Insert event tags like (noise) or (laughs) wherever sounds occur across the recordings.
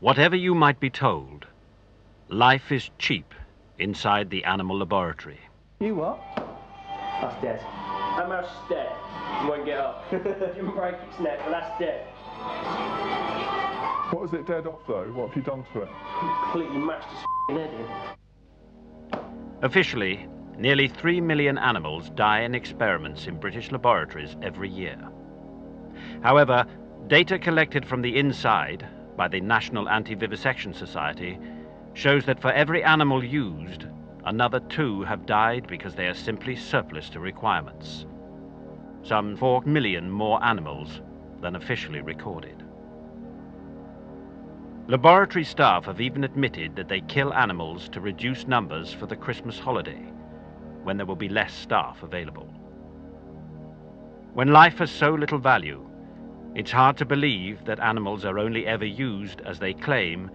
Whatever you might be told, life is cheap inside the animal laboratory. You what? That's dead. That mouse's dead. It won't get up. (laughs) Didn't break its neck, but that's dead. What is it dead off though? What have you done to it? Completely mashed its f***ing head in. Officially, nearly 3 million animals die in experiments in British laboratories every year. However, data collected from the inside by the National Anti-Vivisection Society shows that for every animal used, another two have died because they are simply surplus to requirements. Some 4 million more animals than officially recorded. Laboratory staff have even admitted that they kill animals to reduce numbers for the Christmas holiday, when there will be less staff available. When life has so little value, it's hard to believe that animals are only ever used as they claim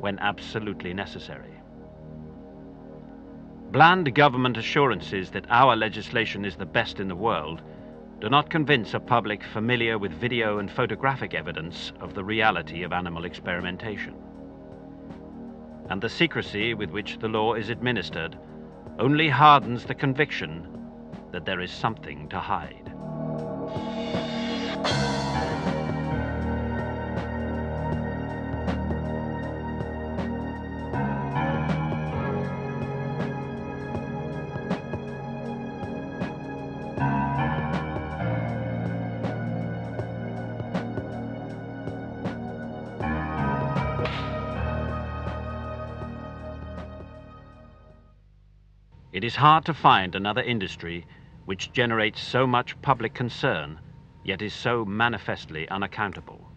when absolutely necessary. Bland government assurances that our legislation is the best in the world do not convince a public familiar with video and photographic evidence of the reality of animal experimentation. And the secrecy with which the law is administered only hardens the conviction that there is something to hide. It is hard to find another industry which generates so much public concern, yet is so manifestly unaccountable.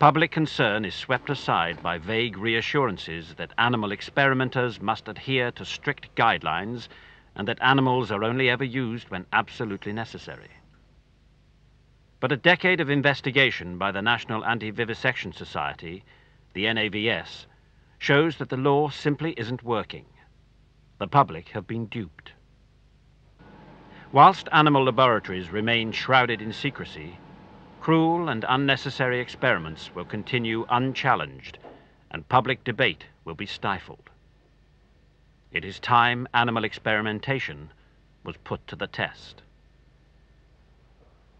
Public concern is swept aside by vague reassurances that animal experimenters must adhere to strict guidelines and that animals are only ever used when absolutely necessary. But a decade of investigation by the National Anti-Vivisection Society, the NAVS, shows that the law simply isn't working. The public have been duped. Whilst animal laboratories remain shrouded in secrecy, cruel and unnecessary experiments will continue unchallenged and public debate will be stifled. It is time animal experimentation was put to the test.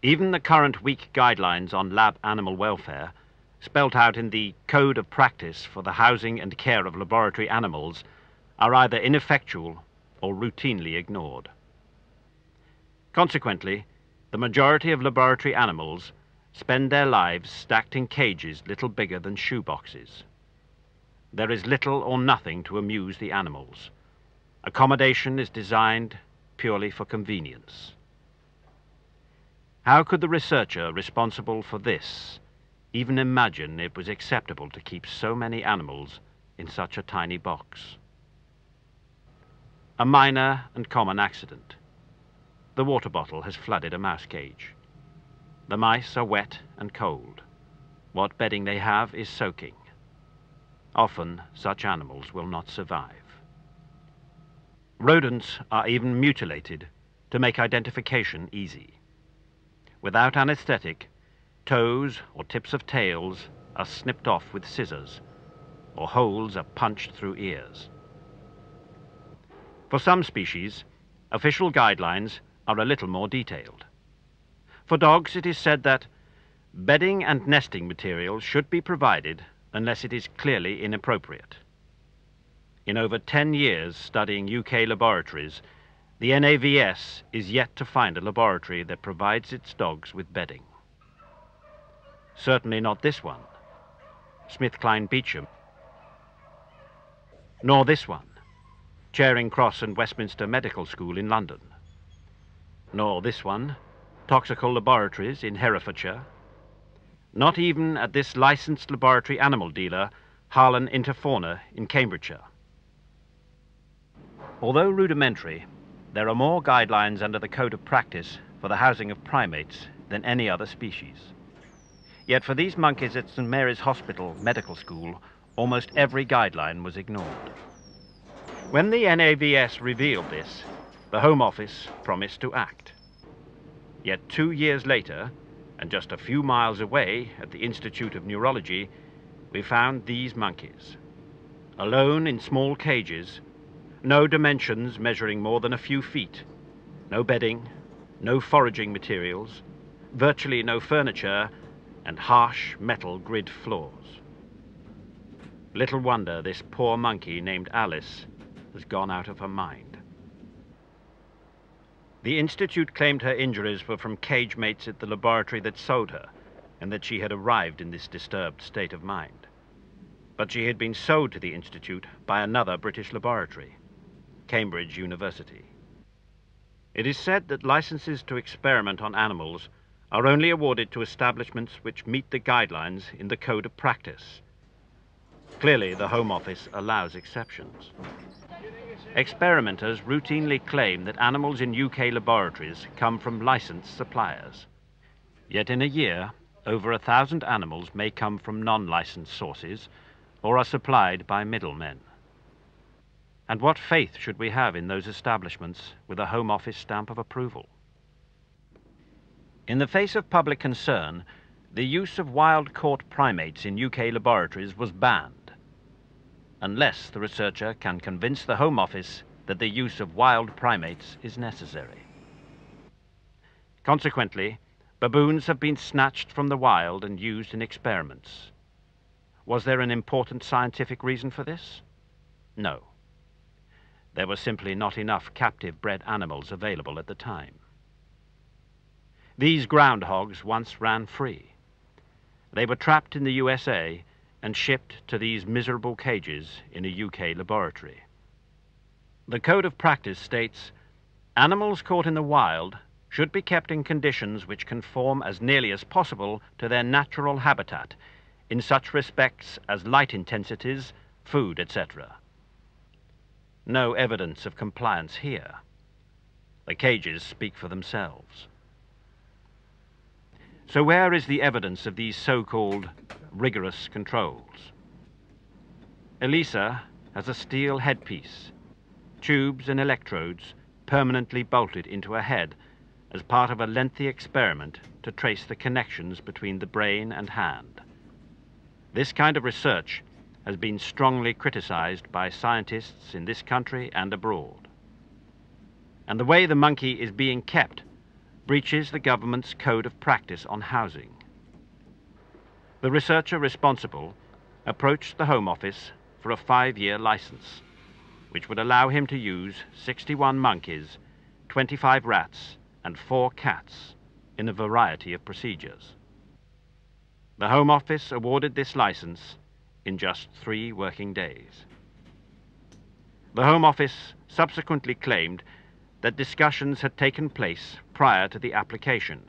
Even the current weak guidelines on lab animal welfare, spelt out in the Code of Practice for the Housing and Care of Laboratory Animals, are either ineffectual or routinely ignored. Consequently, the majority of laboratory animals spend their lives stacked in cages little bigger than shoeboxes. There is little or nothing to amuse the animals. Accommodation is designed purely for convenience. How could the researcher responsible for this even imagine it was acceptable to keep so many animals in such a tiny box? A minor and common accident. The water bottle has flooded a mouse cage. The mice are wet and cold. What bedding they have is soaking. Often such animals will not survive. Rodents are even mutilated to make identification easy. Without anesthetic, toes or tips of tails are snipped off with scissors, or holes are punched through ears. For some species, official guidelines are a little more detailed. For dogs, it is said that bedding and nesting material should be provided unless it is clearly inappropriate. In over 10 years studying UK laboratories, the NAVS is yet to find a laboratory that provides its dogs with bedding. Certainly not this one, SmithKline Beecham, nor this one, Charing Cross and Westminster Medical School in London. Nor this one, Toxicol Laboratories in Herefordshire. Not even at this licensed laboratory animal dealer, Harlan Interfauna in Cambridgeshire. Although rudimentary, there are more guidelines under the Code of Practice for the housing of primates than any other species. Yet for these monkeys at St Mary's Hospital Medical School, almost every guideline was ignored. When the NAVS revealed this, the Home Office promised to act. Yet two years later, and just a few miles away at the Institute of Neurology, we found these monkeys. Alone in small cages, no dimensions measuring more than a few feet, no bedding, no foraging materials, virtually no furniture, and harsh metal grid floors. Little wonder this poor monkey named Alice has gone out of her mind. The Institute claimed her injuries were from cage mates at the laboratory that sold her, and that she had arrived in this disturbed state of mind. But she had been sold to the Institute by another British laboratory, Cambridge University. It is said that licenses to experiment on animals are only awarded to establishments which meet the guidelines in the Code of Practice. Clearly, the Home Office allows exceptions. Experimenters routinely claim that animals in UK laboratories come from licensed suppliers. Yet in a year, over a thousand animals may come from non-licensed sources or are supplied by middlemen. And what faith should we have in those establishments with a Home Office stamp of approval? In the face of public concern, the use of wild-caught primates in UK laboratories was banned unless the researcher can convince the Home Office that the use of wild primates is necessary. Consequently, baboons have been snatched from the wild and used in experiments. Was there an important scientific reason for this? No. There were simply not enough captive bred animals available at the time. These groundhogs once ran free. They were trapped in the USA and shipped to these miserable cages in a UK laboratory. The Code of Practice states animals caught in the wild should be kept in conditions which conform as nearly as possible to their natural habitat in such respects as light intensities, food, etc. No evidence of compliance here. The cages speak for themselves. So where is the evidence of these so-called rigorous controls? Elisa has a steel headpiece, tubes and electrodes permanently bolted into her head as part of a lengthy experiment to trace the connections between the brain and hand. This kind of research has been strongly criticized by scientists in this country and abroad. And the way the monkey is being kept breaches the government's code of practice on housing. The researcher responsible approached the Home Office for a five-year license, which would allow him to use 61 monkeys, 25 rats, and four cats in a variety of procedures. The Home Office awarded this license in just three working days. The Home Office subsequently claimed that discussions had taken place prior to the application,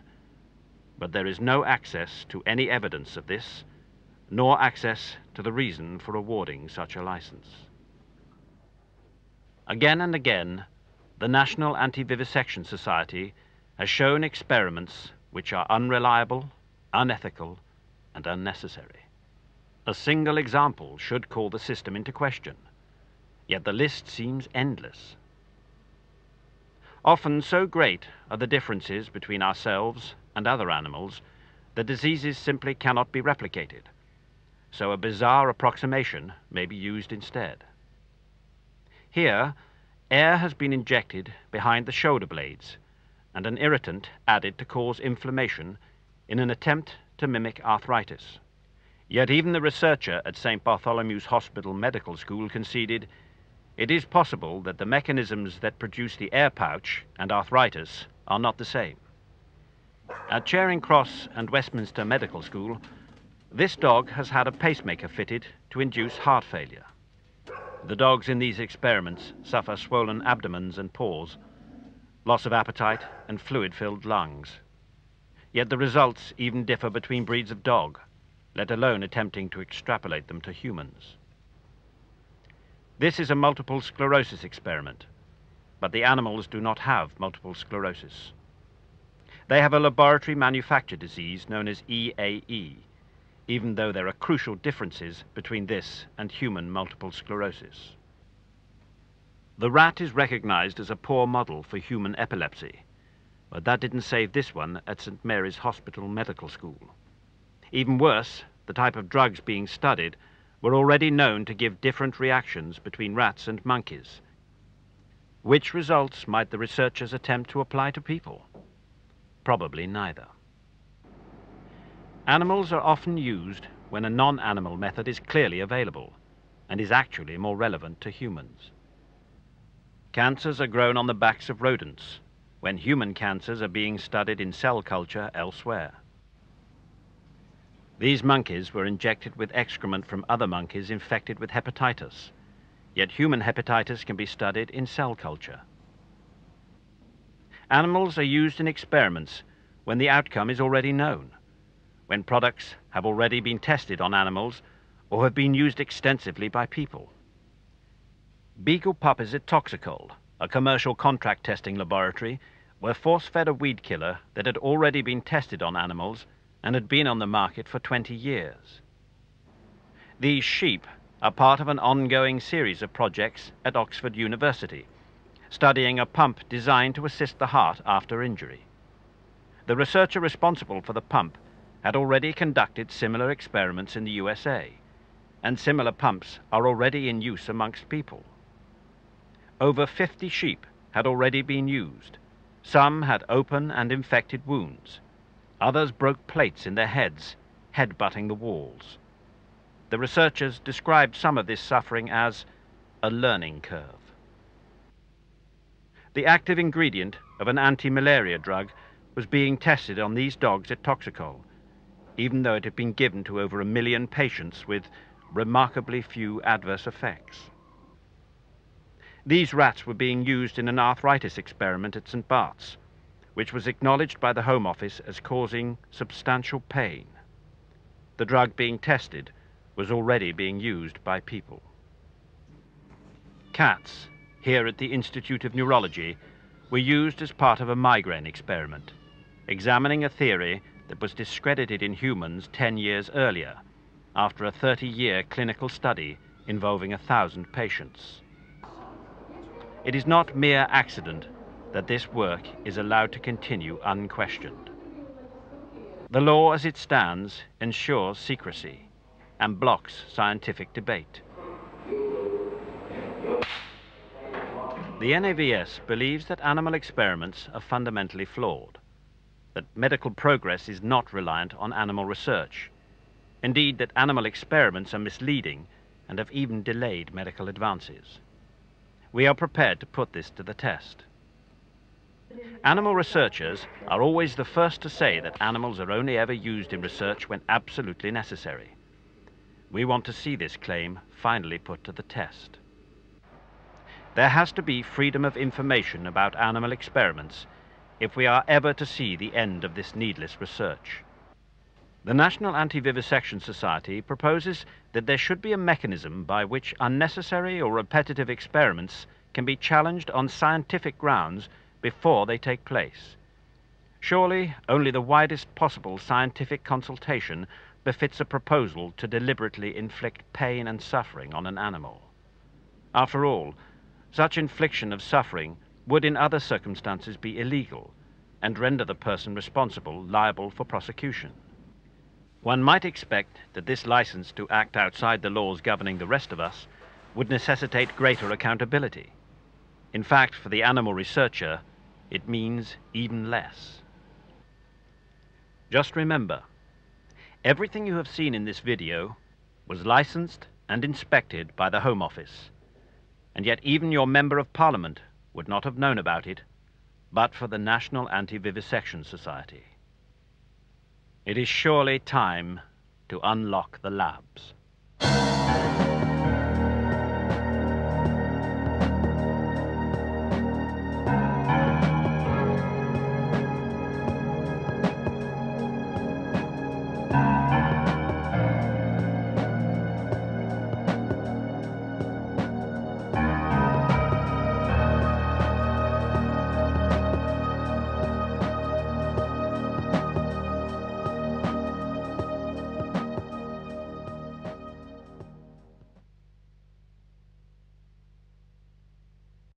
but there is no access to any evidence of this, nor access to the reason for awarding such a license. Again and again, the National Anti-Vivisection Society has shown experiments which are unreliable, unethical, and unnecessary. A single example should call the system into question, yet the list seems endless. Often so great are the differences between ourselves and other animals that diseases simply cannot be replicated, so a bizarre approximation may be used instead. Here, air has been injected behind the shoulder blades and an irritant added to cause inflammation in an attempt to mimic arthritis. Yet even the researcher at St. Bartholomew's Hospital Medical School conceded it is possible that the mechanisms that produce the air pouch and arthritis are not the same. At Charing Cross and Westminster Medical School, this dog has had a pacemaker fitted to induce heart failure. The dogs in these experiments suffer swollen abdomens and paws, loss of appetite, and fluid-filled lungs. Yet the results even differ between breeds of dog, let alone attempting to extrapolate them to humans. This is a multiple sclerosis experiment, but the animals do not have multiple sclerosis. They have a laboratory manufactured disease known as EAE, even though there are crucial differences between this and human multiple sclerosis. The rat is recognized as a poor model for human epilepsy, but that didn't save this one at St. Mary's Hospital Medical School. Even worse, the type of drugs being studied, were already known to give different reactions between rats and monkeys. Which results might the researchers attempt to apply to people? Probably neither. Animals are often used when a non-animal method is clearly available and is actually more relevant to humans. Cancers are grown on the backs of rodents, when human cancers are being studied in cell culture elsewhere. These monkeys were injected with excrement from other monkeys infected with hepatitis, yet human hepatitis can be studied in cell culture. Animals are used in experiments when the outcome is already known, when products have already been tested on animals or have been used extensively by people. Beagle puppies at Toxicol, a commercial contract testing laboratory, were force-fed a weed killer that had already been tested on animals and had been on the market for 20 years. These sheep are part of an ongoing series of projects at Oxford University, studying a pump designed to assist the heart after injury. The researcher responsible for the pump had already conducted similar experiments in the USA, and similar pumps are already in use amongst people. Over 50 sheep had already been used, some had open and infected wounds. Others broke plates in their heads, head-butting the walls. The researchers described some of this suffering as a learning curve. The active ingredient of an anti-malaria drug was being tested on these dogs at Toxicol, even though it had been given to over a million patients with remarkably few adverse effects. These rats were being used in an arthritis experiment at St. Bart's, which was acknowledged by the Home Office as causing substantial pain. The drug being tested was already being used by people. Cats, here at the Institute of Neurology, were used as part of a migraine experiment, examining a theory that was discredited in humans 10 years earlier, after a 30-year clinical study involving a thousand patients. It is not mere accident that this work is allowed to continue unquestioned. The law as it stands ensures secrecy and blocks scientific debate. The NAVS believes that animal experiments are fundamentally flawed, that medical progress is not reliant on animal research, indeed that animal experiments are misleading and have even delayed medical advances. We are prepared to put this to the test. Animal researchers are always the first to say that animals are only ever used in research when absolutely necessary. We want to see this claim finally put to the test. There has to be freedom of information about animal experiments if we are ever to see the end of this needless research. The National Anti-Vivisection Society proposes that there should be a mechanism by which unnecessary or repetitive experiments can be challenged on scientific grounds before they take place. Surely only the widest possible scientific consultation befits a proposal to deliberately inflict pain and suffering on an animal. After all, such infliction of suffering would in other circumstances be illegal and render the person responsible liable for prosecution. One might expect that this license to act outside the laws governing the rest of us would necessitate greater accountability. In fact, for the animal researcher, it means even less. Just remember, everything you have seen in this video was licensed and inspected by the Home Office, and yet even your Member of Parliament would not have known about it but for the National Anti-Vivisection Society. It is surely time to unlock the labs.